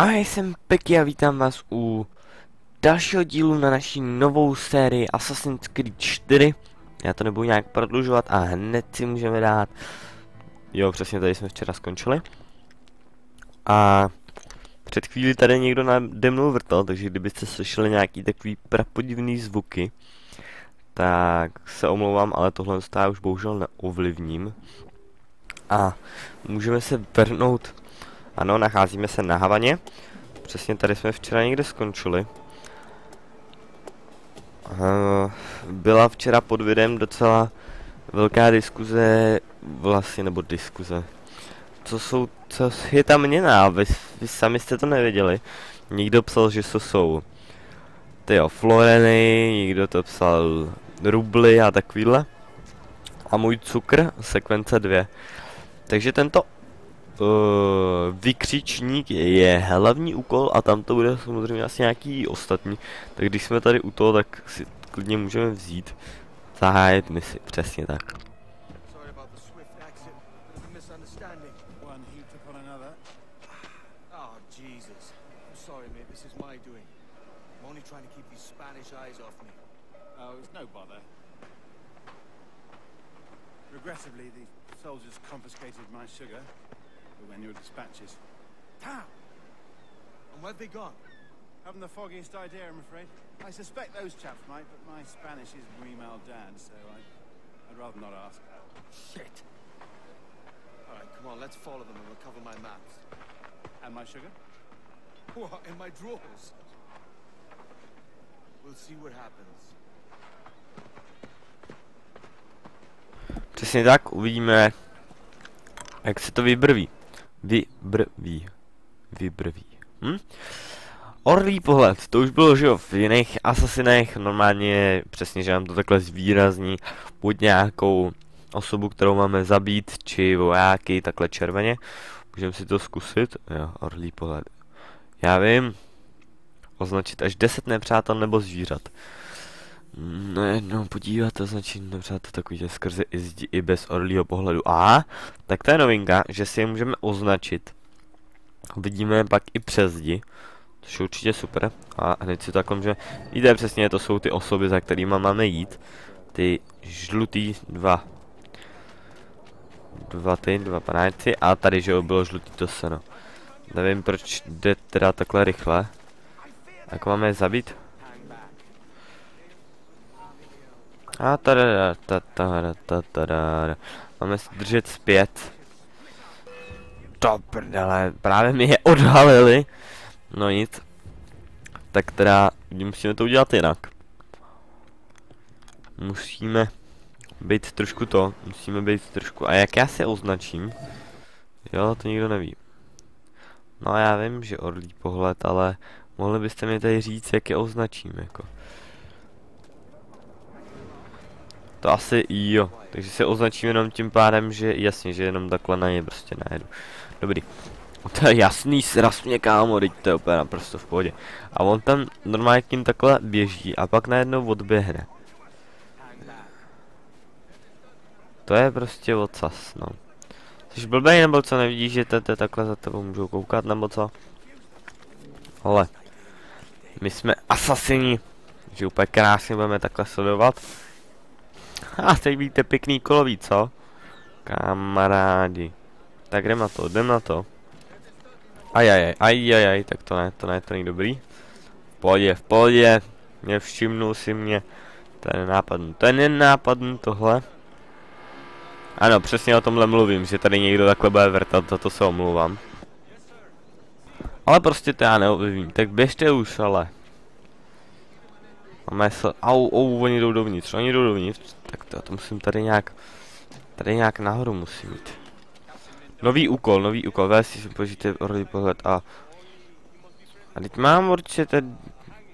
A já jsem Peky a vítám vás u dalšího dílu na naší novou sérii Assassin's Creed 4. Já to nebudu nějak prodlužovat a hned si můžeme dát. Jo, přesně tady jsme včera skončili. A před chvíli tady někdo nade mnou vrtal, takže kdybyste slyšeli nějaký takový prapodivný zvuky, tak se omlouvám, ale tohle já už bohužel neovlivním. A můžeme se vrhnout ano, nacházíme se na Havaně. Přesně tady jsme včera někde skončili. Uh, byla včera pod videem docela velká diskuze, vlastně, nebo diskuze. Co jsou, co je ta měna, vy, vy sami jste to nevěděli. Někdo psal, že to jsou tyjo, floreny, někdo to psal rubly a takovýhle. A můj cukr, sekvence 2. Takže tento uh, vykřičník je hlavní úkol a tam to bude samozřejmě asi nějaký ostatní. Tak když jsme tady u toho, tak si klidně můžeme vzít. Zahájit misi, přesně tak. Regrettably, the soldiers confiscated my sugar, when your dispatches. How? And where've they gone? Haven't the foggiest idea, I'm afraid. I suspect those chaps might, but my Spanish is muy mal dad, so I, I'd rather not ask. Shit. All right, come on, let's follow them and recover my maps. And my sugar? What, in my drawers? We'll see what happens. Přesně tak, uvidíme, jak se to vybrví. Vybrví. Vybrví. Hm? Orlý pohled, to už bylo, že jo, v jiných asasinech, normálně přesně, že nám to takhle zvýrazní, buď nějakou osobu, kterou máme zabít, či vojáky, takhle červeně. Můžeme si to zkusit, jo, orlý pohled. Já vím, označit až 10 nepřátel nebo zvířat. No jednou podívat, označit nepřátel takový skrze i zdi i bez orlího pohledu. A tak to je novinka, že si je můžeme označit. Vidíme pak i přes zdi. Což je určitě super. A hned si to takhle můžeme... Víte přesně, to jsou ty osoby, za kterými máme jít. Ty žlutý dva. Dva ty, dva panáčci. A tady, že bylo žlutý to seno. Nevím, proč jde teda takhle rychle. Jak máme zabít? A tada, tada, tada. Máme se držet zpět. To prdele, právě mi je odhalili. No nic. Tak teda, musíme to udělat jinak. Musíme být trošku to, musíme být trošku, a jak já se označím? Jo, to nikdo neví. No já vím, že orlí pohled, ale mohli byste mi tady říct, jak je označím, jako. To asi jo, takže se označím jenom tím pádem, že jasně, že jenom takhle na ně prostě najedu. Dobrý. To je jasný sraz mě kámo, teď to je úplně naprosto v pohodě. A on tam normálně tím takhle běží a pak najednou odběhne. To je prostě odsas, no. Jsi blbej nebo co, nevidíš, že to takhle za tebou můžou koukat nebo co? Ale. My jsme asasini. Že úplně krásně budeme takhle sledovat. A teď víte pěkný kolový, co? Kamarádi. Tak jdem na to, jdem na to. Ajajaj, ajajaj, tak to ne, to ne, to není dobrý. V pohodě, v pohodě. Mě všimnul si mě. To je nenápadný, to je nenápadný tohle. Ano, přesně o tomhle mluvím, že tady někdo takhle bude vrtat, za to se omluvám. Ale prostě to já neovlivním, tak běžte už, ale. Máme se, au, au, oni jdou dovnitř, oni jdou dovnitř, tak to, to musím tady nějak, tady nějak nahoru musím jít. Nový úkol, nový úkol, vést si použijte orlý pohled a... A teď mám určitě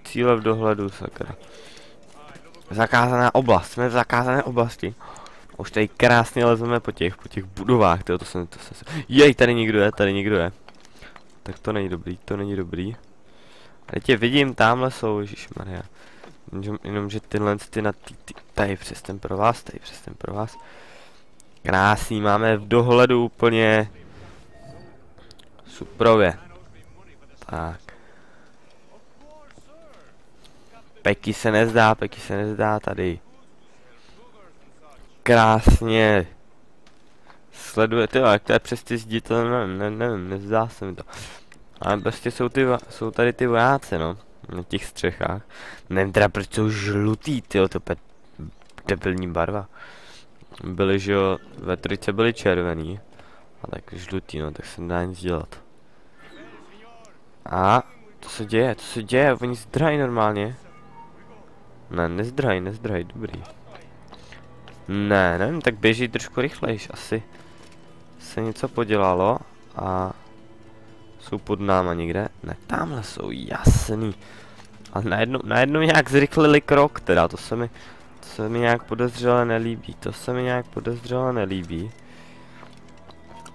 cíle v dohledu, sakra. Zakázaná oblast, jsme v zakázané oblasti. Už tady krásně lezeme po těch, po těch budovách, tyjo, to jsem, to jsem, jej, tady někdo je, tady někdo je. Tak to není dobrý, to není dobrý. A tě vidím, tamhle jsou, ježišmarja. Jenom, že tyhle ty na ty, ty, tady přes ten pro vás, tady přes ten pro vás. Krásný, máme v dohledu úplně suprově. Tak. Peky se nezdá, Peky se nezdá tady. Krásně. Sleduje, ty jak to je přes ty zdi, to nevím, ne, nevím, nezdá se mi to. Ale prostě jsou, ty, jsou tady ty vojáci, no. Na těch střechách. Nevím teda, proč jsou žlutý, ty to je debilní barva. Byly, že jo, ve trojce byly červený. A tak žlutý, no, tak se nedá nic dělat. A, to se děje, to se děje, oni zdrají normálně. Ne, nezdrají, nezdrají, dobrý. Ne, nevím, tak běží trošku rychlejš, asi se něco podělalo a jsou pod náma někde. Ne, tamhle jsou, jasný. Ale najednou, najednou nějak zrychlili krok, teda, to se mi, to se mi nějak podezřele nelíbí, to se mi nějak podezřele nelíbí.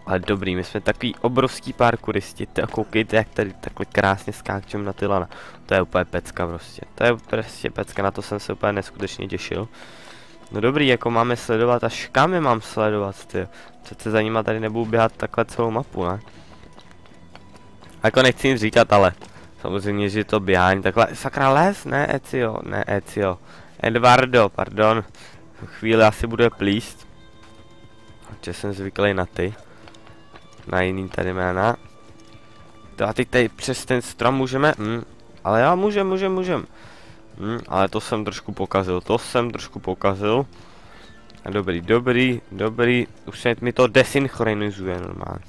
Ale dobrý, my jsme takový obrovský parkouristi, to koukejte, jak tady takhle krásně skáčem na ty lana. To je úplně pecka prostě, to je prostě pecka, na to jsem se úplně neskutečně těšil. No dobrý, jako máme sledovat, až kam je mám sledovat, ty. Přece za nima tady nebudu běhat takhle celou mapu, ne? Jako nechci nic říkat, ale samozřejmě, že to běhání takhle, sakra les, ne Ecio, ne Ecio. Eduardo, pardon. Chvíli asi bude plíst. Protože jsem zvyklý na ty. Na jiný tady jména. To a teď tady přes ten strom můžeme, hm, ale já můžem, můžem, můžem. Hm, ale to jsem trošku pokazil, to jsem trošku pokazil. Dobrý, dobrý, dobrý, už se mi to desynchronizuje normálně.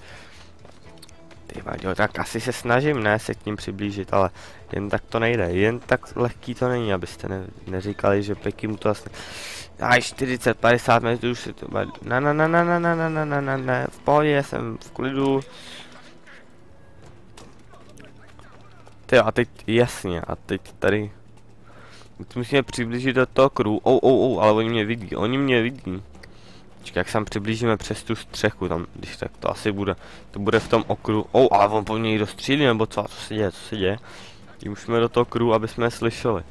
Ty vaďo, tak asi se snažím, ne, se k ním přiblížit, ale jen tak to nejde, jen tak lehký to není, abyste ne, neříkali, že Peky mu to asi... Aj 40, 50 metrů už si to. Na, na, na, na, na, na, na, na, na, na, na, v pohodě, jsem v klidu. Ty a teď, jasně, a teď tady... Musíme přiblížit do toho kruhu, ou, ou, ou, ale oni mě vidí, oni mě vidí. Počkej, jak se tam přiblížíme přes tu střechu, tam, když tak to asi bude, to bude v tom okruhu, ou, ale on po mně dostřílí, nebo co, co se děje, co se děje. Tím musíme do toho kruhu, aby jsme je slyšeli.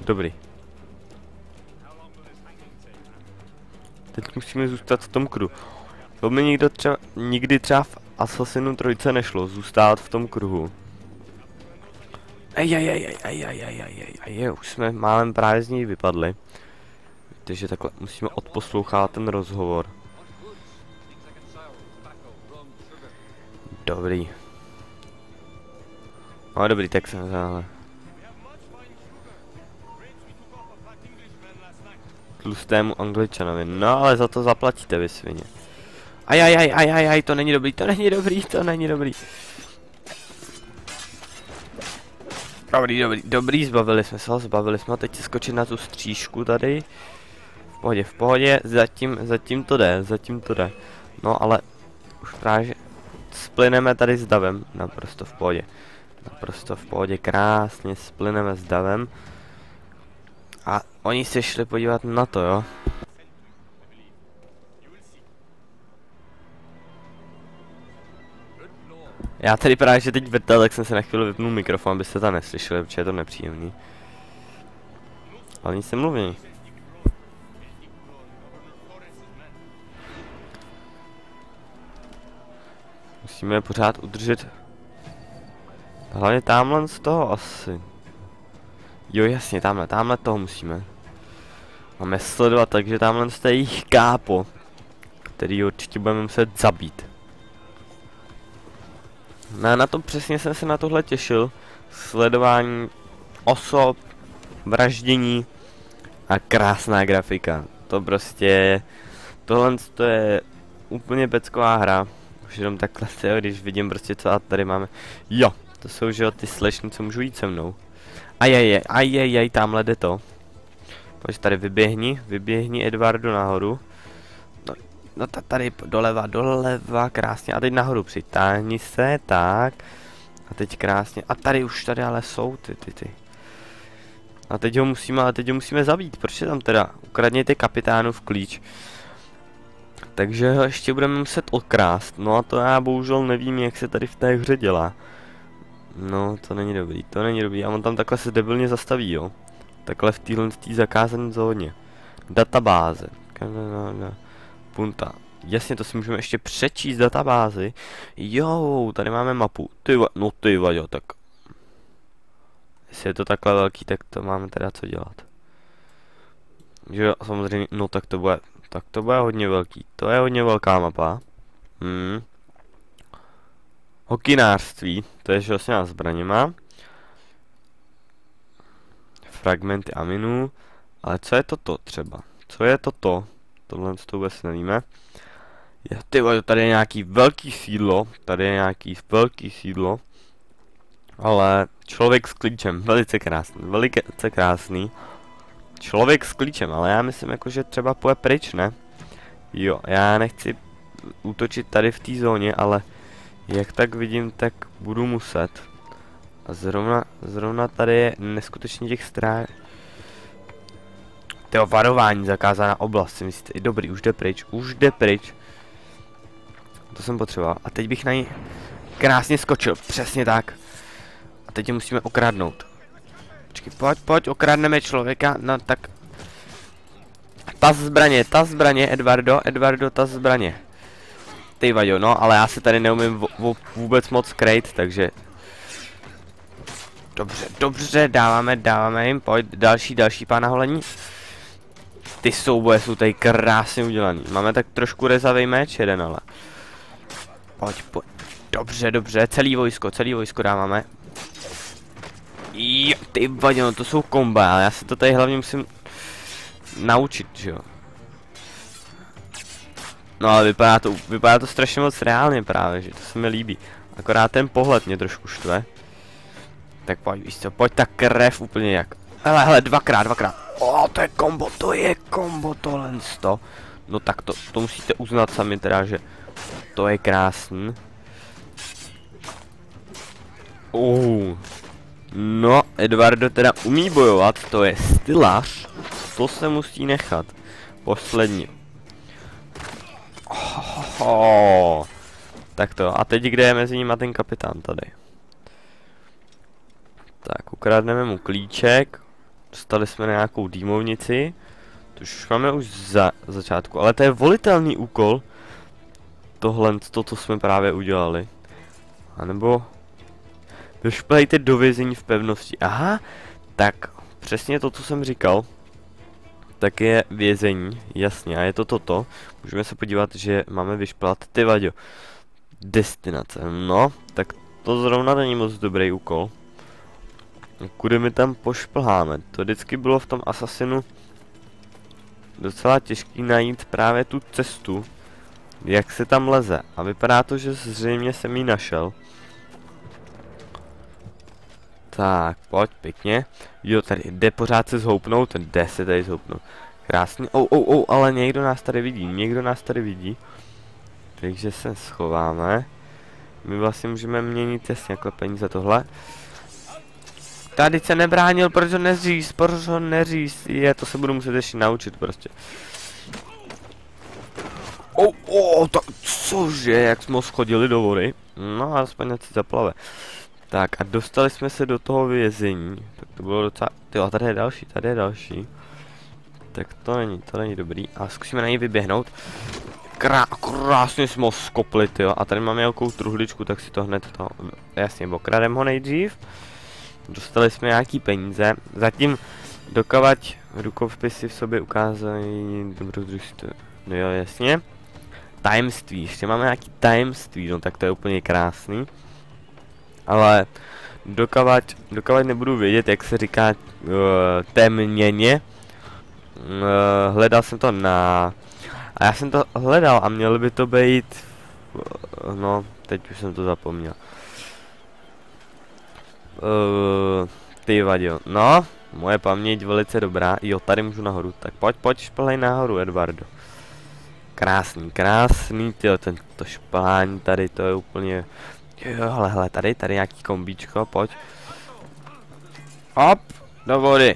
Dobrý. Teď musíme zůstat v tom kruhu. To mi nikdo třeba, nikdy třeba v Assassinu 3 nešlo, zůstat v tom kruhu. Ej, ej, ej, ej, ej, ej, ej, ej, ej, ej, už jsme málem právě z ní vypadli. Takže takhle musíme odposlouchat ten rozhovor. Dobrý. No dobrý, tak jsem ale. Tlustému angličanovi. No ale za to zaplatíte vy svině. Aj, aj, aj, aj, aj, aj, to není dobrý, to není dobrý, to není dobrý. Dobrý, dobrý, dobrý, zbavili jsme se zbavili jsme ho, teď se skočit na tu střížku tady. Pohodě, v pohodě, zatím, zatím to jde, zatím to jde. No ale už právě splyneme tady s davem, naprosto v pohodě. Naprosto v pohodě, krásně splyneme s davem. A oni se šli podívat na to, jo. Já tady právě, že teď vrtal, tak jsem se na chvíli vypnul mikrofon, abyste to neslyšeli, protože je to nepříjemný. Ale nic nemluví. Musíme je pořád udržet. Hlavně tamhle z toho asi. Jo jasně, tamhle, tamhle toho musíme. Máme sledovat, takže tamhle z jejich kápo. Který určitě budeme muset zabít. No, na to přesně jsem se na tohle těšil. Sledování osob, vraždění a krásná grafika. To prostě, tohle to je úplně pecková hra. Už jenom takhle, jo, když vidím prostě co a tady máme. Jo, to jsou že jo ty slešny, co můžu jít se mnou. Ajajaj, ajajaj, tamhle jde to. Pojď tady vyběhni, vyběhni Edvardu nahoru. No, no ta tady doleva, doleva, krásně. A teď nahoru přitáhni se, tak. A teď krásně. A tady už tady ale jsou ty, ty, ty. A teď ho musíme, ale teď ho musíme zabít, protože tam teda ukradněte kapitánův klíč. Takže ho ještě budeme muset okrást. No a to já bohužel nevím, jak se tady v té hře dělá. No, to není dobrý, to není dobrý. A on tam takhle se debilně zastaví, jo. Takhle v téhle zakázané zóně. Databáze. Punta. Jasně, to si můžeme ještě přečíst databázi. Jo, tady máme mapu. Ty va- no ty vaďo, tak. Jestli je to takhle velký, tak to máme teda co dělat. Jo, samozřejmě, no tak to bude, tak to bude hodně velký. To je hodně velká mapa. Hmm. Hokinářství, to je vlastně na zbraněma. Fragmenty aminů. Ale co je toto třeba? Co je toto? Tohle to vůbec nevíme. Je, ty vole, tady je nějaký velký sídlo. Tady je nějaký velký sídlo. Ale člověk s klíčem, velice krásný, velice krásný. Člověk s klíčem, ale já myslím jako, že třeba poje pryč, ne? Jo, já nechci útočit tady v té zóně, ale jak tak vidím, tak budu muset. A zrovna, zrovna tady je neskutečně těch strán. Tyjo, varování, zakázaná oblast, si myslíte, i dobrý, už jde pryč, už jde pryč. To jsem potřeboval. A teď bych na ní krásně skočil, přesně tak. A teď je musíme okradnout. Počkej, pojď, pojď, okradneme člověka, no tak. Ta zbraně, ta zbraně, Edvardo, Edvardo, ta zbraně. Ty vaďo, no, ale já se tady neumím vůbec moc krejt, takže... Dobře, dobře, dáváme, dáváme jim, pojď, další, další pána holení. Ty souboje jsou tady krásně udělaný. Máme tak trošku rezavý meč, jeden ale. Pojď, pojď. Dobře, dobře, celý vojsko, celý vojsko dáváme. Jo, ty vadě, no to jsou komba, ale já se to tady hlavně musím naučit, že jo. No ale vypadá to, vypadá to strašně moc reálně právě, že to se mi líbí. Akorát ten pohled mě trošku štve. Tak pojď, víš co, pojď ta krev úplně jak. Hele, hele, dvakrát, dvakrát. O, to je kombo, to je kombo tohle to. No tak to, to musíte uznat sami teda, že to je krásný. Uh. No, Eduardo teda umí bojovat, to je stylař. To se musí nechat. Poslední. Oh, oh. Tak to, a teď kde je mezi nimi ten kapitán tady? Tak, ukradneme mu klíček. Dostali jsme nějakou dýmovnici. To už máme už za začátku, ale to je volitelný úkol. Tohle, to, co jsme právě udělali. A nebo... Vyšplejte do vězení v pevnosti. Aha, tak přesně to, co jsem říkal. Tak je vězení, jasně, a je to toto. Můžeme se podívat, že máme vyšplat ty vaďo. Destinace, no, tak to zrovna není moc dobrý úkol. Kudy my tam pošplháme? To vždycky bylo v tom Assassinu docela těžký najít právě tu cestu, jak se tam leze. A vypadá to, že zřejmě jsem ji našel. Tak, pojď, pěkně. Jo, tady jde pořád se zhoupnout, jde se tady zhoupnout. Krásně, ou, ou, ou, ale někdo nás tady vidí, někdo nás tady vidí. Takže se schováme. My vlastně můžeme měnit jasně jako peníze tohle. Tady se nebránil, proč ho neříz, proč ho neříz, je, to se budu muset ještě naučit prostě. O, oh, oh, tak cože, jak jsme ho schodili do vody. No, aspoň ať si zaplave. Tak a dostali jsme se do toho vězení. Tak to bylo docela... Tyjo, tady je další, tady je další. Tak to není, to není dobrý. A zkusíme na něj vyběhnout. Krá krásně jsme ho skopli, tyjo. A tady máme nějakou truhličku, tak si to hned to... Jasně, okradem ho nejdřív. Dostali jsme nějaký peníze. Zatím dokavať rukopisy v sobě ukázají dobrodružství. No jo, jasně. Tajemství, ještě máme nějaký tajemství, no tak to je úplně krásný. Ale dokavať, dokavať nebudu vědět, jak se říká uh, temněně. Uh, hledal jsem to na... A já jsem to hledal a měl by to být... Uh, no, teď už jsem to zapomněl. Uh, ty vadil. No, moje paměť velice dobrá. Jo, tady můžu nahoru. Tak pojď, pojď, šplhej nahoru, Edvardo. Krásný, krásný, tyjo, tento šplhání tady, to je úplně... Jo, hele, hele, tady, tady nějaký kombíčko, pojď. Hop, do vody.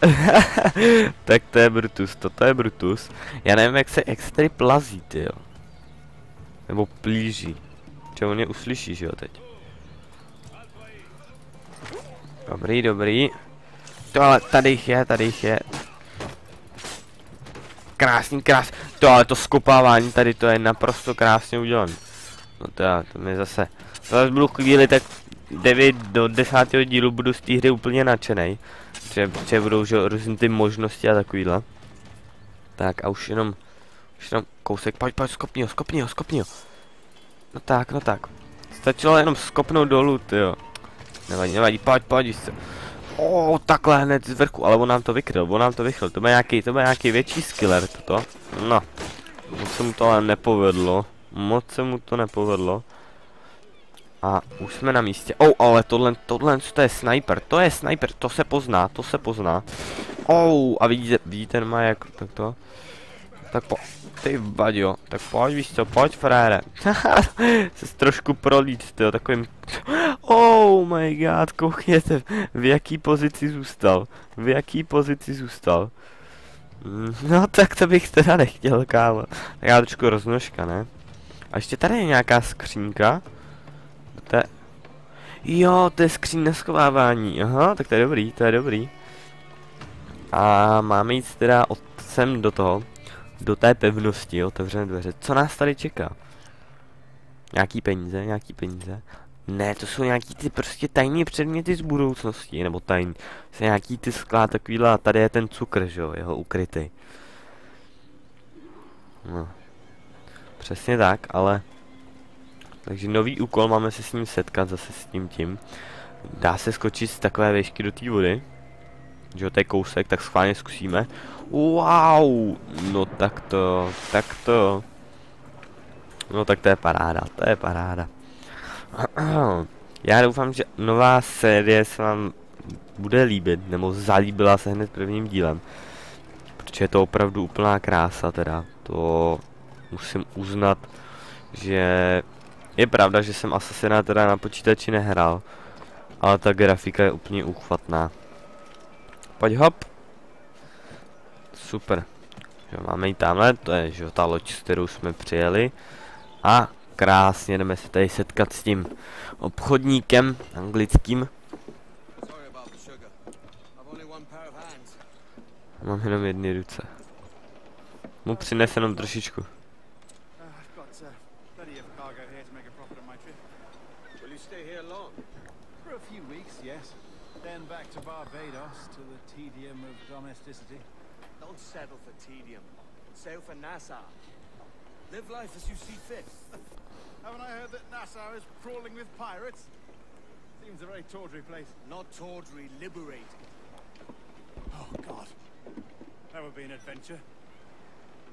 tak to je Brutus, toto je Brutus. Já nevím, jak se, jak se tady plazí, tyjo. Nebo plíží. On je uslyší, že jo, teď. Dobrý, dobrý. To ale tady jich je, tady jich je. Krásný, krás. To ale to skopávání tady to je naprosto krásně udělané. No to já, to mi zase, zase budu chvíli tak 9 do 10. dílu budu z té hry úplně nadšenej. Protože, protože budou že, různé ty možnosti a takovýhle. Tak a už jenom, už jenom kousek, pojď, pojď, skopni ho, skopni ho, skopni ho. No tak, no tak. Stačilo jenom skopnout dolů, jo. Nevadí, nevadí, pojď, pojď, co. O, takhle hned z vrchu, ale on nám to vykryl, on nám to vykryl, to bude nějaký, to bude nějaký větší skiller toto. No, moc se mu to ale nepovedlo, moc se mu to nepovedlo. A už jsme na místě. Oh, ale tohle, tohle, to je sniper, to je sniper, to se pozná, to se pozná. Oh, a vidíte, vidíte má jak, tak to. Tak po, ty vadio, tak pojď, víš co, pojď frére. se trošku prolít, tyjo, takovým... Oh my god, koukněte, v jaký pozici zůstal, v jaký pozici zůstal. Mm, No tak to bych teda nechtěl, kámo. Tak já trošku roznožka, ne? A ještě tady je nějaká skřínka. To je... Jo, to je skříň na schovávání. Aha, tak to je dobrý, to je dobrý. A máme jít teda od sem do toho. Do té pevnosti, otevřené dveře. Co nás tady čeká? Nějaký peníze, nějaký peníze. Ne, to jsou nějaký ty prostě tajný předměty z budoucnosti, nebo tajný. Jsou nějaký ty sklá takovýhle a tady je ten cukr, že jo, jeho ukrytý. No. Přesně tak, ale... Takže nový úkol, máme se s ním setkat zase s tím tím. Dá se skočit z takové výšky do té vody. Že to je kousek, tak schválně zkusíme. Wow, no tak to, tak to. No tak to je paráda, to je paráda. Já doufám, že nová série se vám bude líbit, nebo zalíbila se hned prvním dílem. Protože je to opravdu úplná krása teda. To musím uznat, že je pravda, že jsem Assassina teda na počítači nehrál. Ale ta grafika je úplně uchvatná. Pojď hop. Super. Že máme ji tamhle, to je že ta loď, s kterou jsme přijeli. A krásně jdeme se tady setkat s tím obchodníkem anglickým. Mám jenom jedny ruce. Mu přines jenom trošičku. Back to Barbados to the tedium of domesticity. Don't settle for tedium. Sail for Nassau. Live life as you see fit. Haven't I heard that Nassau is crawling with pirates? Seems a very tawdry place. Not tawdry, liberating. Oh, God. That would be an adventure.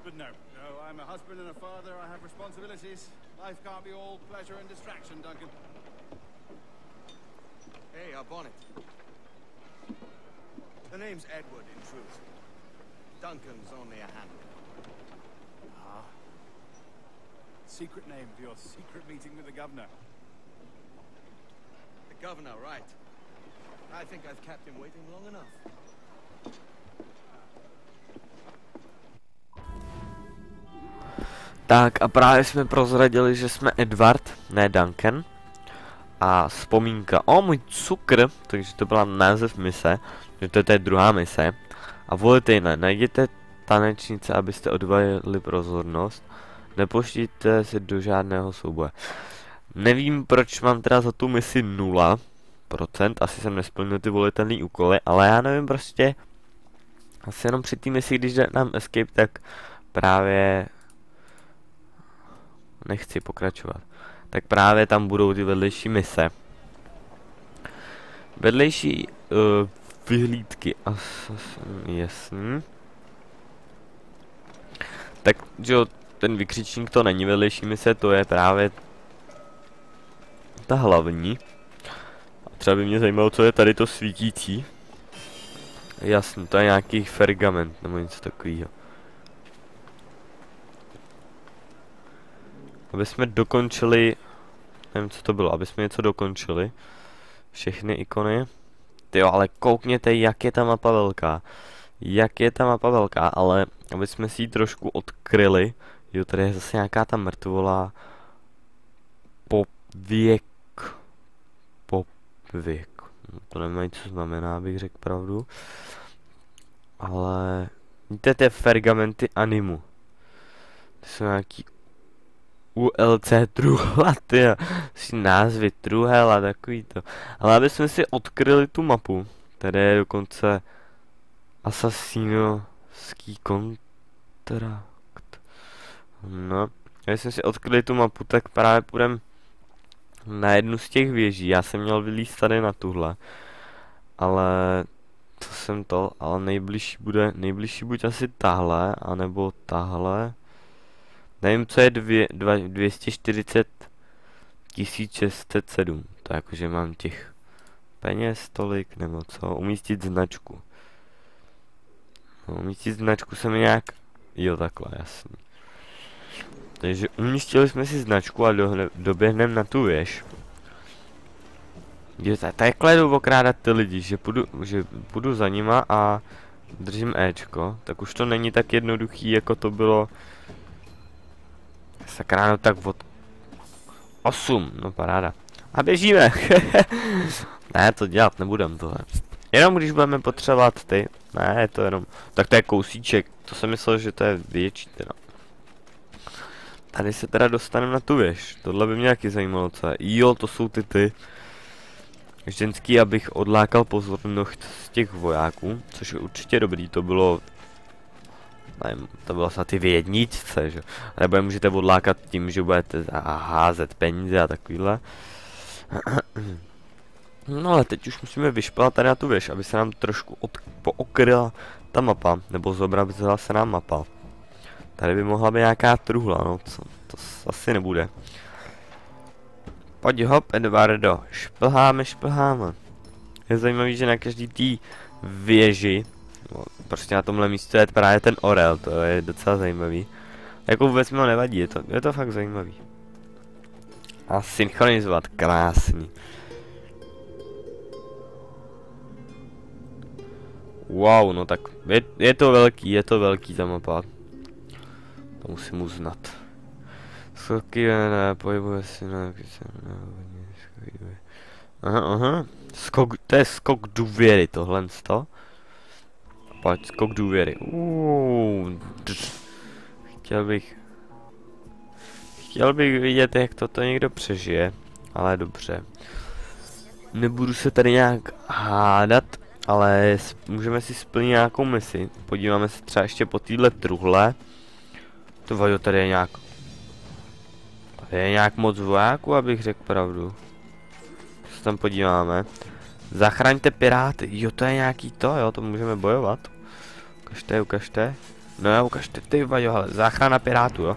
But no, no, I'm a husband and a father. I have responsibilities. Life can't be all pleasure and distraction, Duncan. Hey, our bonnet. The name's Edward, in truth. Duncan's only a handle. Ah. Secret name for your secret meeting with the governor. The governor, right. I think I've kept him waiting long enough. Tak a právě jsme prozradili, že jsme Edward, ne Duncan. A vzpomínka, o můj cukr, takže to byla název mise, že to je ta druhá mise. A volitejne, najděte tanečnice, abyste odvajili pozornost. Nepoštíte se do žádného souboje. Nevím, proč mám teda za tu misi 0%, asi jsem nesplnil ty volitelné úkoly, ale já nevím prostě, asi jenom při té misi, když jde nám escape, tak právě nechci pokračovat. Tak právě tam budou ty vedlejší mise. Vedlejší uh, vyhlídky, jasný. Tak, jo, ten vykřičník to není vedlejší mise, to je právě ta hlavní. A třeba by mě zajímalo, co je tady to svítící. Jasně, to je nějaký fergament nebo něco takového. Aby jsme dokončili, nevím co to bylo, aby jsme něco dokončili. Všechny ikony. Ty jo, ale koukněte, jak je ta mapa velká. Jak je ta mapa velká, ale aby jsme si ji trošku odkryli. Jo, tady je zase nějaká ta mrtvola. Pověk. Pověk. No, to nevím, co znamená, abych řekl pravdu. Ale... Víte, ty fergamenty animu. To jsou nějaký ULC truhla, ty názvy truhel a takový to. Ale aby jsme si odkryli tu mapu, tady je dokonce Assassinovský kontrakt. No, když jsme si odkryli tu mapu, tak právě půjdeme na jednu z těch věží. Já jsem měl vylíst tady na tuhle. Ale to jsem to, ale nejbližší bude, nejbližší buď asi tahle, anebo tahle. Nevím, co je dvě, dva, 240 1607. To jakože mám těch peněz tolik, nebo co, umístit značku. No, umístit značku se mi nějak, jo takhle, jasný. Takže umístili jsme si značku a do, doběhneme na tu věž. Je takhle jdu okrádat ty lidi, že půjdu, že půjdu za nima a držím Ečko, tak už to není tak jednoduchý, jako to bylo sakra, no tak od 8, no paráda. A běžíme. ne, to dělat nebudem tohle. Jenom když budeme potřebovat ty. Ne, je to jenom. Tak to je kousíček. To jsem myslel, že to je větší teda. Tady se teda dostaneme na tu věž. Tohle by mě taky zajímalo, co je. Jo, to jsou ty ty. Ženský, abych odlákal pozornost z těch vojáků, což je určitě dobrý, to bylo nevím, to bylo snad ty v že? Nebo je můžete odlákat tím, že budete házet peníze a takovýhle. No ale teď už musíme vyšpalat tady na tu věž, aby se nám trošku od, pookryla ta mapa, nebo zobrazila se nám mapa. Tady by mohla být nějaká truhla, no co, to asi nebude. Pojď hop, Eduardo, šplháme, šplháme. Je zajímavý, že na každý tý věži, no, prostě na tomhle místě je právě ten orel, to je docela zajímavý. Jako vůbec mi ho nevadí, je to, je to fakt zajímavý. A synchronizovat, krásný. Wow, no tak je, je to velký, je to velký ta mapa. To musím uznat. Skoky ne, pohybuje si na Aha, aha. Skok, to je skok důvěry tohle to. Pojď, skok důvěry. Uuu, chtěl bych... Chtěl bych vidět, jak toto někdo přežije, ale dobře. Nebudu se tady nějak hádat, ale můžeme si splnit nějakou misi. Podíváme se třeba ještě po téhle truhle. To vajo, tady je nějak... Tady je nějak moc vojáků, abych řekl pravdu. Se tam podíváme. Zachraňte piráty. Jo, to je nějaký to, jo, to můžeme bojovat. Ukažte, ukažte. No jo, ukažte, ty vajo, ale záchrana pirátů, jo.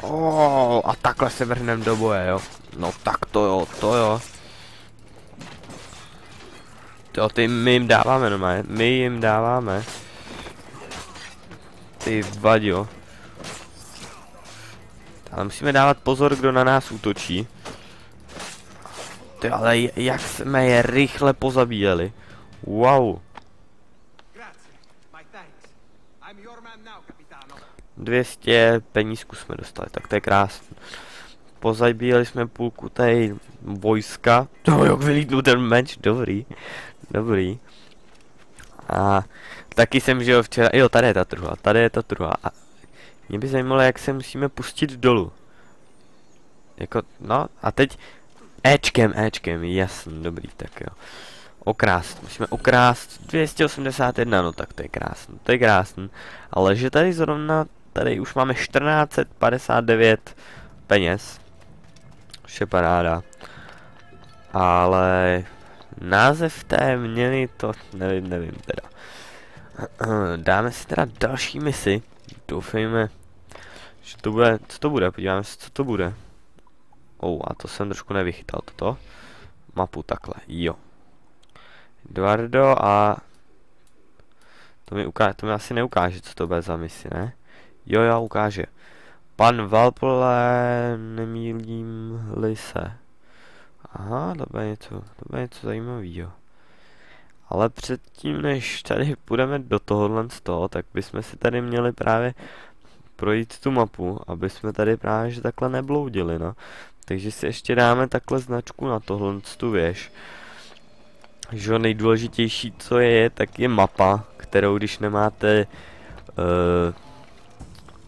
Oh, a takhle se vrhneme do boje, jo. No tak to jo, to jo. To ty my jim dáváme normálně, my jim dáváme. Ty vadio. Ale musíme dávat pozor, kdo na nás útočí. Ty ale jak jsme je rychle pozabíjeli. Wow. 200 penízků jsme dostali, tak to je krásné. Pozabíjeli jsme půlku té vojska. To jak vylítnul ten meč, dobrý. Dobrý. A taky jsem, jo, včera, jo, tady je ta truhla, tady je ta truhla. A mě by zajímalo, jak se musíme pustit dolů. Jako, no, a teď Ečkem, Ečkem, jasný, dobrý, tak jo. Okrást, musíme okrást 281, no tak to je krásný, to je krásný. Ale že tady zrovna, tady už máme 1459 peněz. Vše paráda. Ale název té měny to nevím, nevím teda. Dáme si teda další misi. Doufejme, že to bude, co to bude, podíváme se, co to bude. Oh, a to jsem trošku nevychytal toto. Mapu takhle, jo. Eduardo a... To mi, ukáže, to mi asi neukáže, co to bude za misi, ne? Jo, jo, ukáže. Pan Valpole, nemýlím-li se. Aha, to bude něco, to bude něco zajímavého. Ale předtím, než tady půjdeme do tohohle z toho, tak bychom si tady měli právě projít tu mapu, aby jsme tady právě že takhle nebloudili, no. Takže si ještě dáme takhle značku na tohle tu věž. Že nejdůležitější, co je, tak je mapa, kterou když nemáte uh,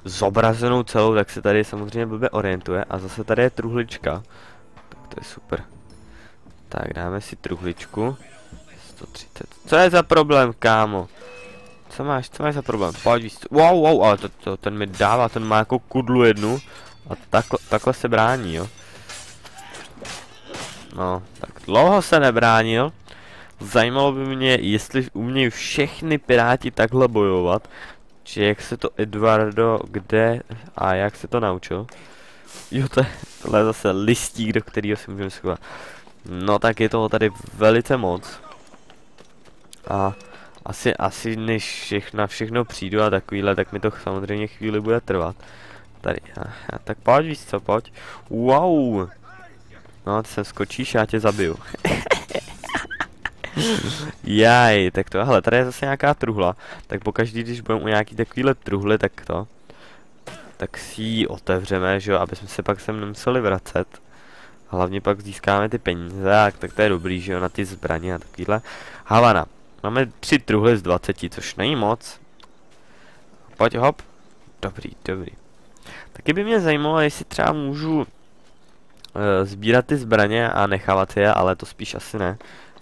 zobrazenou celou, tak se tady samozřejmě blbě orientuje. A zase tady je truhlička. Tak to je super. Tak dáme si truhličku. 130. Co je za problém, kámo? Co máš, co máš za problém? Pojď víc. Wow, wow, ale to, to, ten mi dává, ten má jako kudlu jednu. A takhle, takhle se brání, jo. No, tak dlouho se nebránil. Zajímalo by mě, jestli umějí všechny piráti takhle bojovat. Či jak se to Eduardo, kde a jak se to naučil. Jo, to je, tohle zase listík, do kterého si můžeme schovat. No tak je toho tady velice moc. A asi, asi než všechno, všechno přijdu a takovýhle, tak mi to samozřejmě chvíli bude trvat. Tady, a, a, tak pojď víc co, pojď. Wow! No, ty sem skočíš, já tě zabiju. Jaj, tak to, hele, tady je zase nějaká truhla. Tak pokaždý, když budeme u nějaký takovýhle truhly, tak to. Tak si ji otevřeme, že jo, aby jsme se pak sem nemuseli vracet. Hlavně pak získáme ty peníze, tak, tak to je dobrý, že jo, na ty zbraně a takovýhle. Havana. Máme tři truhly z 20, což není moc. Pojď, hop. Dobrý, dobrý. Taky by mě zajímalo, jestli třeba můžu uh, sbírat ty zbraně a nechávat je, ale to spíš asi ne.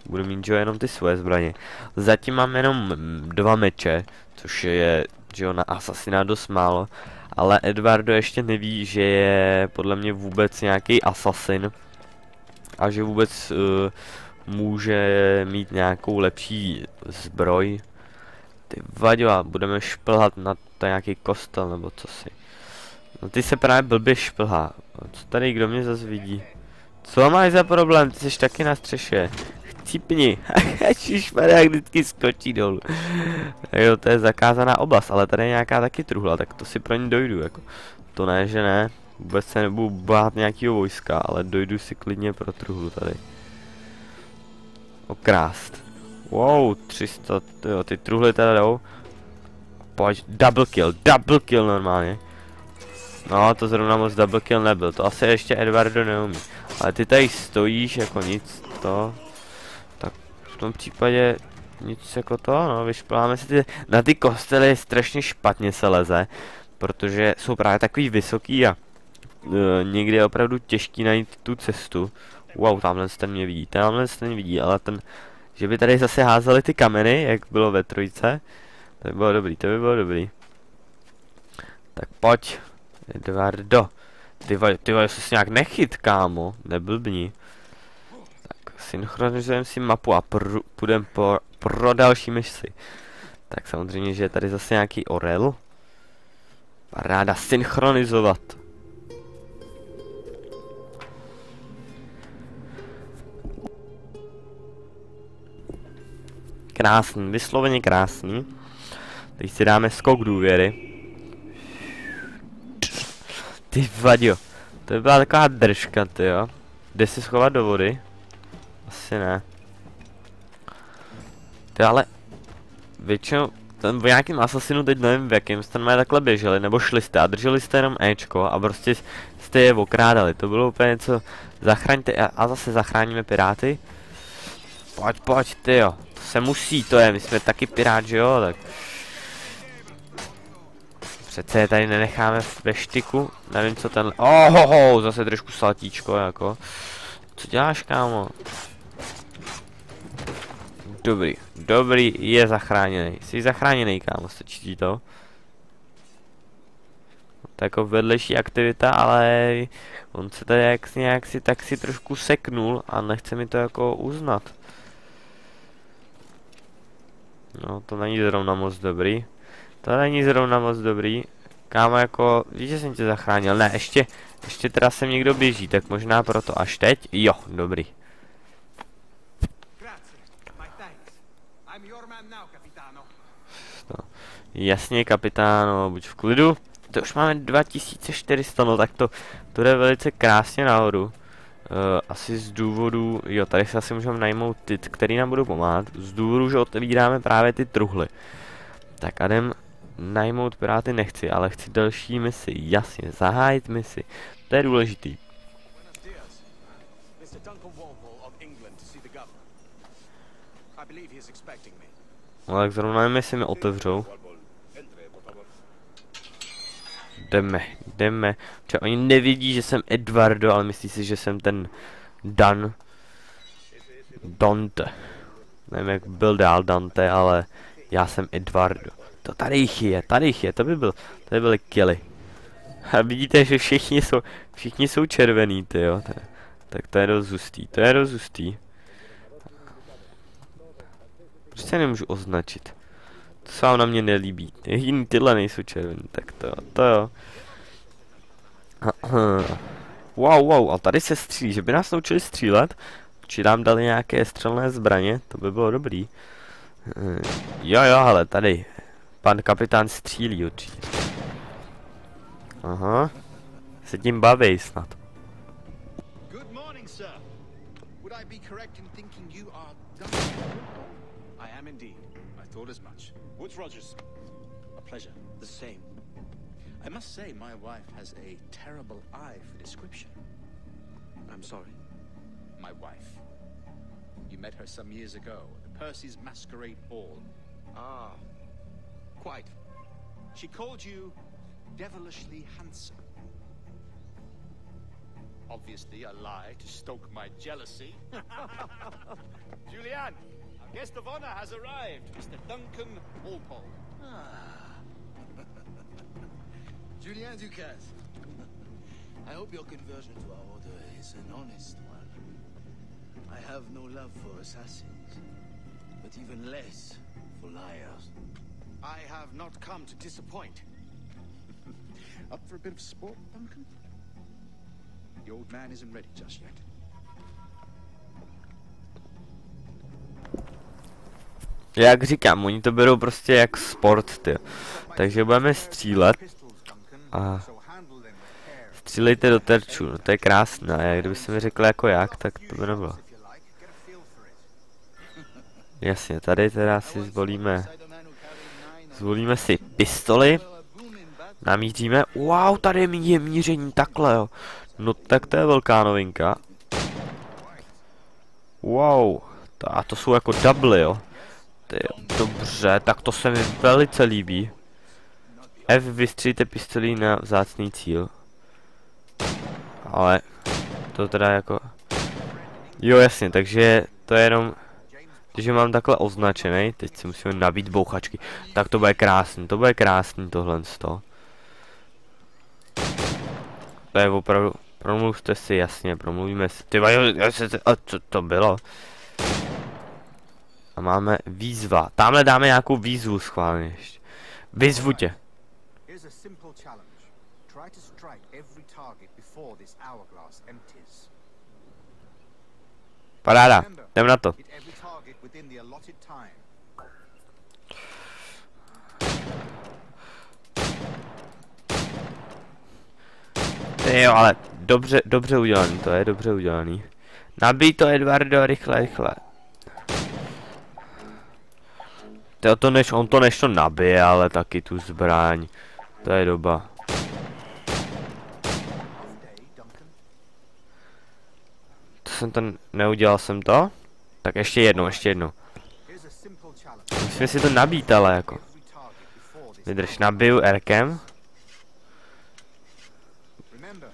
Budu mít, že jenom ty svoje zbraně. Zatím mám jenom dva meče, což je, že jo, na Assassina dost málo. Ale Eduardo ještě neví, že je podle mě vůbec nějaký assassin. A že vůbec uh, může mít nějakou lepší zbroj. Ty vaďo, a budeme šplhat na to nějaký kostel nebo co si. No ty se právě blbě šplhá. Co tady kdo mě zase vidí? Co máš za problém? Ty jsi taky na střeše. Chcípni. Ježišmarja, jak vždycky skočí dolů. jo, to je zakázaná oblast, ale tady je nějaká taky truhla, tak to si pro ní dojdu, jako. To ne, že ne. Vůbec se nebudu bát nějakého vojska, ale dojdu si klidně pro truhlu tady. Okrást. Wow, 300, jo, ty truhly teda jdou. Pojď, double kill, double kill normálně. No, to zrovna moc double kill nebyl, to asi ještě Eduardo neumí. Ale ty tady stojíš jako nic, to... V tom případě nic jako to, no, vyšpláme si ty... Na ty kostely strašně špatně se leze, protože jsou právě takový vysoký a uh, někdy je opravdu těžký najít tu cestu. Wow, tamhle ten mě vidí, tamhle ten mě vidí, ale ten... Že by tady zase házeli ty kameny, jak bylo ve trojce, to by bylo dobrý, to by bylo dobrý. Tak pojď, Eduardo. Ty vole, ty vole, se nějak nechyt, kámo, neblbni. Synchronizujeme si mapu a pr půjdeme po, pro další misi. Tak samozřejmě, že je tady zase nějaký orel. Ráda synchronizovat. Krásný, vysloveně krásný. Teď si dáme skok důvěry. Ty vadio. To by byla taková držka, ty jo. Jde si schovat do vody? Asi ne. Ty ale... Většinou... Ten v nějakým asasinu teď nevím v jakým jste má takhle běželi, nebo šli jste a drželi jste jenom Ečko a prostě jste je okrádali. To bylo úplně něco... Zachraňte a, a zase zachráníme piráty. Pojď, pojď, ty jo. To se musí, to je, my jsme taky pirát, že jo, tak... Přece je tady nenecháme ve štiku. Nevím, co ten... Ohoho, zase trošku saltíčko, jako. Co děláš, kámo? Dobrý, dobrý, je zachráněný. Jsi zachráněný, kámo, stačí to? To je jako vedlejší aktivita, ale on se tady jak nějak si tak si trošku seknul a nechce mi to jako uznat. No, to není zrovna moc dobrý. To není zrovna moc dobrý. Kámo, jako, víš, že jsem tě zachránil. Ne, ještě, ještě teda sem někdo běží, tak možná proto až teď. Jo, dobrý. Jasně, kapitáno, buď v klidu. To už máme 2400, no tak to, to jde velice krásně nahoru. Uh, asi z důvodu, jo, tady se asi můžeme najmout ty, který nám budou pomáhat. Z důvodu, že otevíráme právě ty truhly. Tak a jdem najmout piráty nechci, ale chci další misi. Jasně, zahájit misi. To je důležitý. No tak zrovna misi mi otevřou. Jdeme, jdeme. Če oni nevidí, že jsem Eduardo, ale myslí si, že jsem ten Dan. Dante. Nevím, jak byl dál Dante, ale já jsem Eduardo. To tady jich je, tady jich je, to by byl, to by byly killy. A vidíte, že všichni jsou, všichni jsou červený, ty jo. Tak to je dost hustý, to je dost hustý. Proč se nemůžu označit? To se vám na mě nelíbí. Jiný tyhle nejsou červený, tak to, to jo. Wow, wow, a tady se střílí, že by nás naučili střílet, či nám dali nějaké střelné zbraně, to by bylo dobrý. Jo, jo, ale tady, pan kapitán střílí určitě. Aha, se tím baví snad. Rogers. A pleasure. The same. I must say, my wife has a terrible eye for description. I'm sorry. My wife. You met her some years ago at the Percy's Masquerade Ball. Ah, quite. She called you devilishly handsome. Obviously a lie to stoke my jealousy. Julianne, guest of honor has arrived, Mr. Duncan Walpole. Ah. Julien Ducasse. I hope your conversion to our order is an honest one. I have no love for assassins, but even less for liars. I have not come to disappoint. Up for a bit of sport, Duncan? The old man isn't ready just yet. Jak říkám, oni to berou prostě jak sport, ty. Takže budeme střílet. A střílejte do terčů, no to je krásné. A kdyby se mi řekl jako jak, tak to by nebylo. Jasně, tady teda si zvolíme, zvolíme si pistoli. Namíříme, wow, tady je míření takhle, jo. No tak to je velká novinka. Wow, a to jsou jako double, jo. Ty, dobře, tak to se mi velice líbí. F vystříte pistolí na vzácný cíl. Ale to teda jako... Jo jasně, takže to je jenom... Když mám takhle označený, teď si musíme nabít bouchačky, tak to bude krásný, to bude krásný tohle z toho. To je opravdu, promluvte si jasně, promluvíme si, ty jo, a co to bylo? A máme výzva, tamhle dáme nějakou výzvu schválně ještě. Výzvu tě. Paráda, jdem na to. Ty jo, ale dobře, dobře udělaný, to je dobře udělaný. Nabij to, Eduardo, rychle, rychle. To, to než, on to než to nabije, ale taky tu zbraň. To je doba. To jsem to, neudělal jsem to? Tak ještě jednou, ještě jednou. Musíme si to nabít, ale jako. Vydrž, nabiju Rkem. Remember,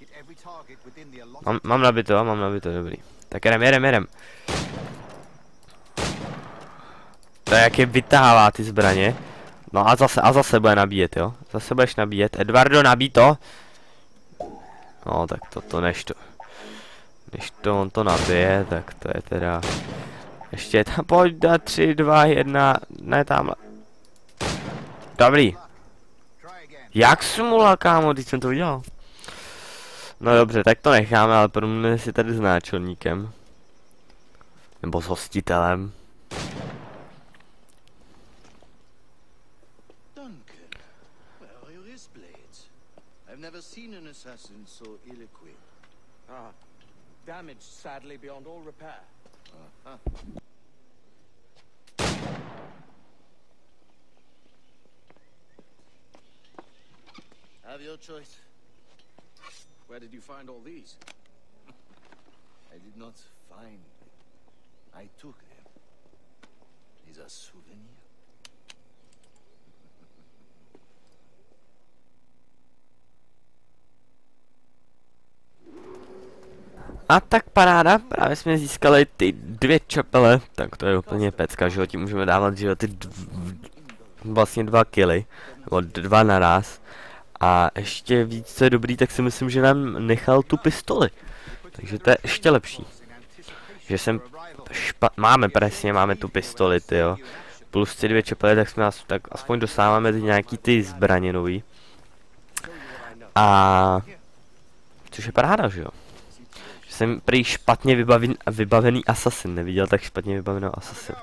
hit every target within the allotted Mám, mám nabito, mám nabito, dobrý. Tak jedem, jedem, jedem. To je jak je vytahává ty zbraně. No a zase, a zase bude nabíjet, jo. Zase budeš nabíjet. Eduardo, nabí to. No, tak to, to než to. Než to on to nabije, tak to je teda... Ještě tam, pojď, da, tři, dva, jedna, ne tamhle. Dobrý. Jak smula, kámo, když jsem to udělal? No dobře, tak to necháme, ale promluvíme si tady s náčelníkem. Nebo s hostitelem. Seen an assassin so ill-equipped. Ah, damaged sadly beyond all repair. Uh -huh. Have your choice. Where did you find all these? I did not find them. I took them. These are souvenirs. A tak paráda, právě jsme získali ty dvě čepele, tak to je úplně pecka, že jo, tím můžeme dávat, že jo, ty dv, vlastně dva kily, nebo dva naraz. A ještě víc, co je dobrý, tak si myslím, že nám nechal tu pistoli. Takže to je ještě lepší. Že jsem špa máme presně, máme tu pistoli, ty jo. Plus ty dvě čepele, tak jsme as tak aspoň dostáváme ty nějaký ty zbraně nový. A... Což je paráda, že jo. Jsem prý špatně vybaven, vybavený asasin, neviděl tak špatně vybaveného asasin.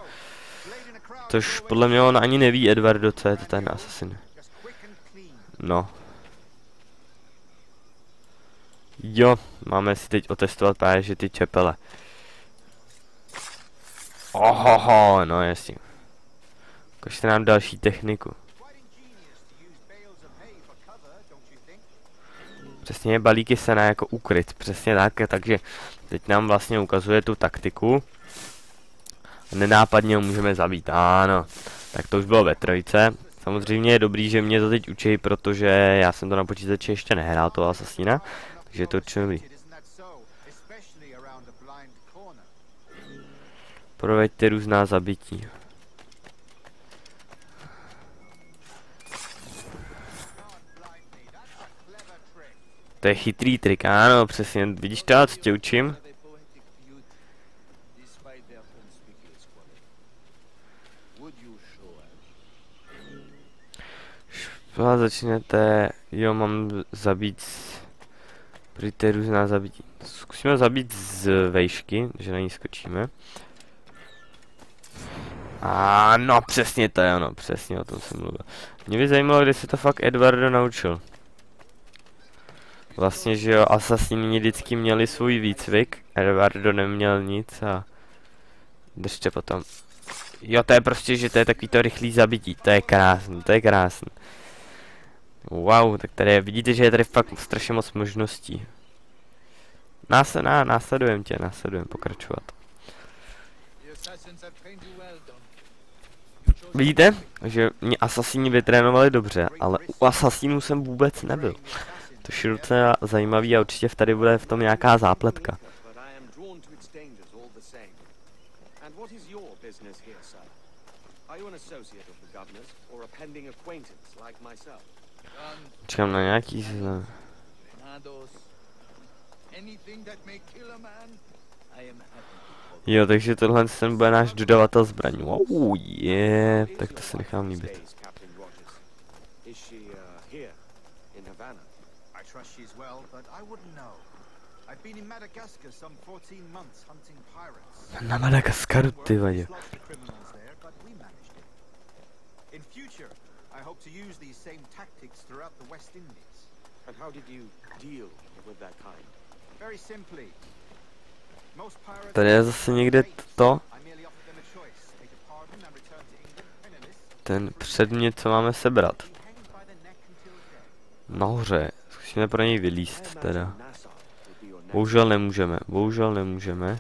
Což podle mě on ani neví Edwardo, co je to ten asasin. No. Jo, máme si teď otestovat právě, že ty čepele. Ohoho, no jasně. Ukažte nám další techniku. Přesně balíky se na jako ukryt, přesně tak, takže teď nám vlastně ukazuje tu taktiku. Nenápadně ho můžeme zabít, ano. Tak to už bylo ve trojce. Samozřejmě je dobrý, že mě to teď učí, protože já jsem to na počítači ještě nehrál, toho Assassina. Takže to určitě dobrý. Proveďte různá zabití. To je chytrý trik, ano, přesně, vidíš to, co tě učím? Špla začnete, jo, mám zabít, přijďte různá zabití. Zkusíme zabít z vejšky, že na ní skočíme. A no, přesně to je ono, přesně o tom jsem mluvil. Mě by zajímalo, kde se to fakt Eduardo naučil. Vlastně, že jo, asasini vždycky měli svůj výcvik, Eduardo neměl nic a... Držte potom. Jo, to je prostě, že to je takový to rychlý zabití, to je krásný, to je krásný. Wow, tak tady vidíte, že je tady fakt strašně moc možností. Následná, následujem tě, následujem pokračovat. Vidíte, že mě asasíni vytrénovali dobře, ale u asasínů jsem vůbec nebyl. To je docela zajímavý a určitě v tady bude v tom nějaká zápletka. Čekám na nějaký seznam. Jo, takže tohle ten bude náš dodavatel zbraní. Wow, je, yeah, tak to se nechám líbit. Na Madagaskaru, ty vadě. In future, I hope to use these same tactics throughout the West Indies. And how did you deal with that kind? Very simply, most pirates Tady je zase někde to, ten předmět, co máme sebrat. Nahoře, zkusíme pro něj vylíst I teda. imagine Nassau would be your next Bohužel nemůžeme, bohužel nemůžeme.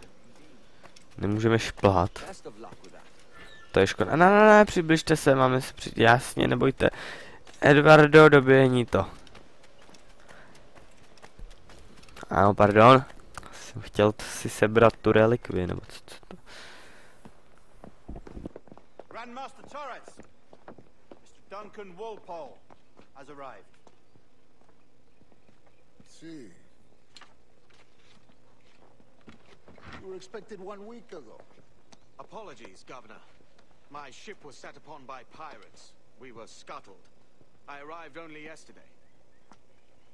Nemůžeme šplhat. To je škoda. Ne, ne, ne, přibližte se, máme se přijít. Jasně, nebojte. Eduardo, doběhni to. Ano, pardon. Jsem chtěl si sebrat tu relikvi, nebo co, co to. Grandmaster Torres, Mr. Duncan Walpole has arrived. See. You were expected one week ago. Apologies, Governor. My ship was set upon by pirates. We were scuttled. I arrived only yesterday.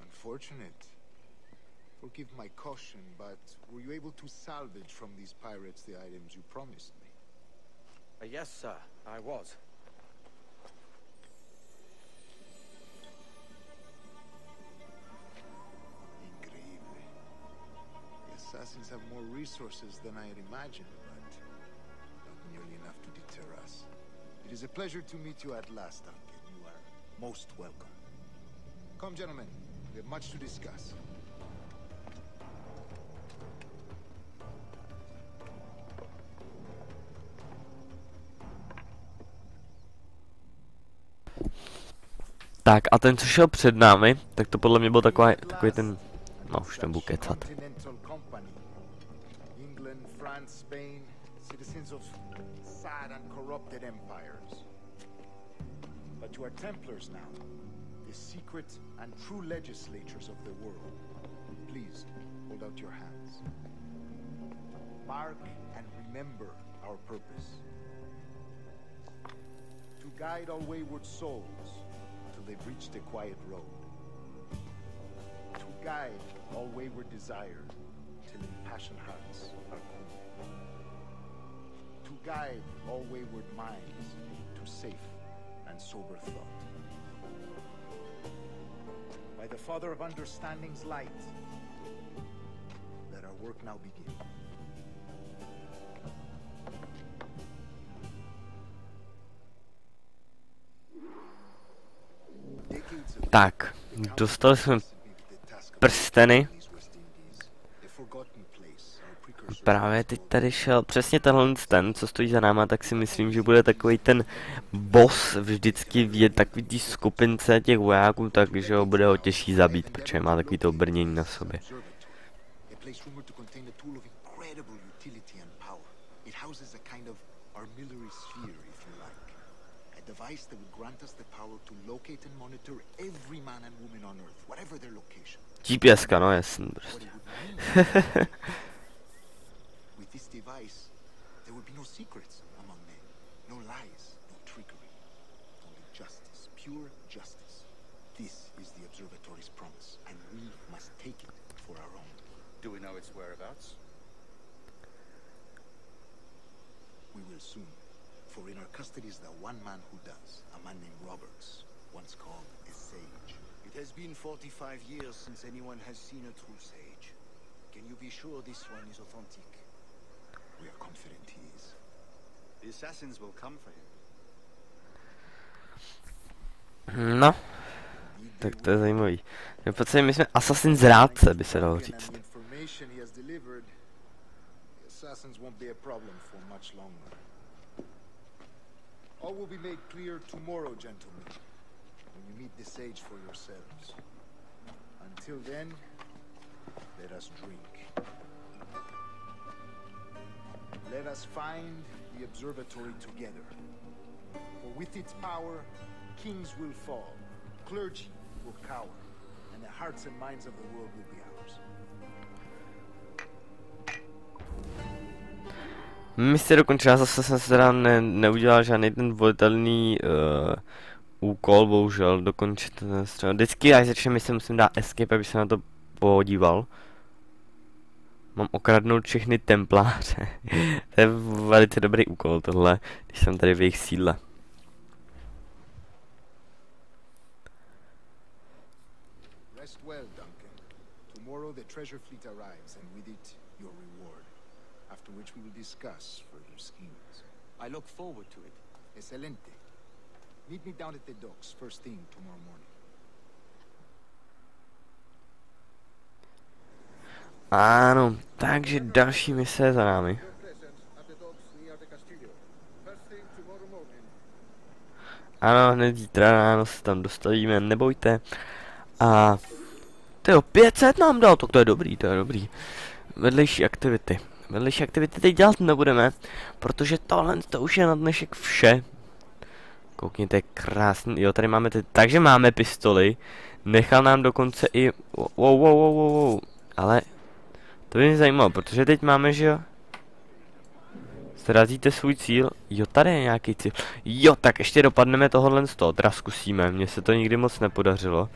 Unfortunate. Forgive my caution, but were you able to salvage from these pirates the items you promised me? Uh, yes, sir, I was. Assassins have more resources than I had imagined, but not nearly enough to deter us. It is a pleasure to meet you at last, Duncan. You are most welcome. Come, gentlemen. We have much to discuss. Tak a ten, co šel před námi, tak to podle mě byl takový, takový ten, no už nebudu kecat. And Spain, citizens of sad and corrupted empires. But you are Templars now, the secret and true legislatures of the world. Please, hold out your hands. Mark and remember our purpose. To guide all wayward souls till they've reached the quiet road. To guide all wayward desires till impassioned hearts are cool. To guide all wayward minds to safe and sober thought. By the Father of Understanding's light, let our work now begin. Tak, dostali jsme Council submitted the task of prsteny. Právě teď tady šel přesně tenhle ten, co stojí za náma, tak si myslím, že bude takový ten boss vždycky v takový té skupince těch vojáků, takže ho bude ho těžší zabít, protože má takový to brnění na sobě. Device that no jasný prostě. this device, there would be no secrets among men, no lies, no trickery, only justice, pure justice. This is the observatory's promise, and we must take it for our own. Do we know its whereabouts? We will soon. For in our custody is the one man who does, a man named Roberts, once called a sage. It has been 45 years since anyone has seen a true sage. Can you be sure this one is authentic? We are confident he is. The assassins will come for him. No, tak to je zajímavý. V podstatě my jsme Assassin zrádce, by se dalo říct. All will be made clear tomorrow, gentlemen, when you meet the sage for yourselves. Until then, let us drink. Let us find the observatory together. For with its power, kings will fall, clergy will cower, and the hearts and minds of the world will be ours. Mise dokončila, zase jsem se teda ne, neudělal žádný ten volitelný uh, úkol, bohužel, dokončit ten střel. Vždycky, až začne mise, musím dát escape, aby se na to podíval. Mám okradnout všechny templáře. to je velice dobrý úkol tohle, když jsem tady v jejich sídle. Rest well, Duncan. Tomorrow the treasure fleet arrives, and with it, your reward. After which we will discuss further schemes. I look forward to it. Excelente. Meet me down at the docks first thing tomorrow morning. Ano, takže další mise za námi. Ano, hned zítra ráno se tam dostavíme, nebojte. A to jo, 500 nám dal, tak to je dobrý, to je dobrý. Vedlejší aktivity. Vedlejší aktivity teď dělat nebudeme, protože tohle to už je na dnešek vše. Koukněte, krásný, jo, tady máme ty, takže máme pistoli. Nechal nám dokonce i, wow, wow, wow, wow, wow, ale to by mě zajímalo, protože teď máme, že jo, Zrazíte svůj cíl? Jo, tady je nějaký cíl. Jo, tak ještě dopadneme tohohle z toho, teda zkusíme, mně se to nikdy moc nepodařilo.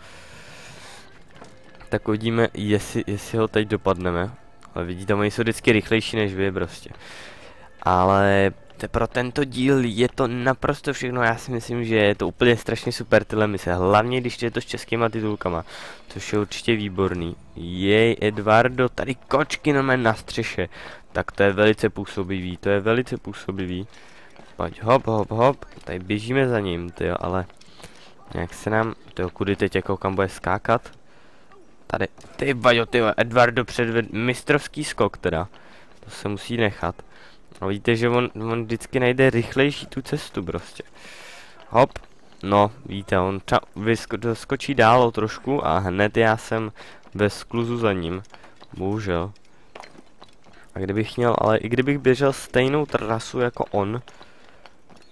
Tak uvidíme, jestli, jestli ho teď dopadneme. Ale vidíte, oni jsou vždycky rychlejší než vy prostě. Ale te- pro tento díl je to naprosto všechno, já si myslím, že je to úplně strašně super tyhle mise, hlavně když je to s českýma titulkama, což je určitě výborný. Jej, Eduardo, tady kočky na na střeše, tak to je velice působivý, to je velice působivý. Pojď, hop, hop, hop, tady běžíme za ním, tyjo, ale nějak se nám, tyjo, kudy teď jako kam bude skákat? Tady, ty vajo, ty Edvardo předved, mistrovský skok teda, to se musí nechat. A vidíte, že on, on vždycky najde rychlejší tu cestu prostě. Hop, no, víte, on ča, skočí dál o trošku a hned já jsem ve skluzu za ním. Bohužel. A kdybych měl, ale i kdybych běžel stejnou trasu jako on,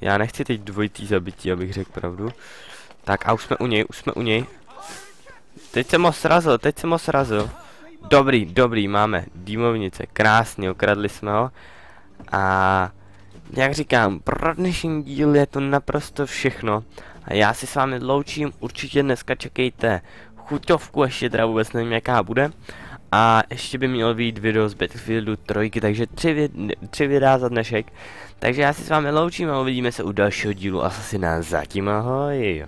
já nechci teď dvojitý zabití, abych řekl pravdu. Tak a už jsme u něj, už jsme u něj. Teď jsem ho srazil, teď jsem ho srazil. Dobrý, dobrý, máme dýmovnice, krásně, okradli jsme ho. A jak říkám, pro dnešní díl je to naprosto všechno. A já si s vámi loučím, určitě dneska čekejte chuťovku, ještě teda vůbec nevím jaká bude. A ještě by mělo být video z Battlefieldu 3, takže tři, vid tři videa za dnešek. Takže já si s vámi loučím a uvidíme se u dalšího dílu Assassina. Zatím ahoj.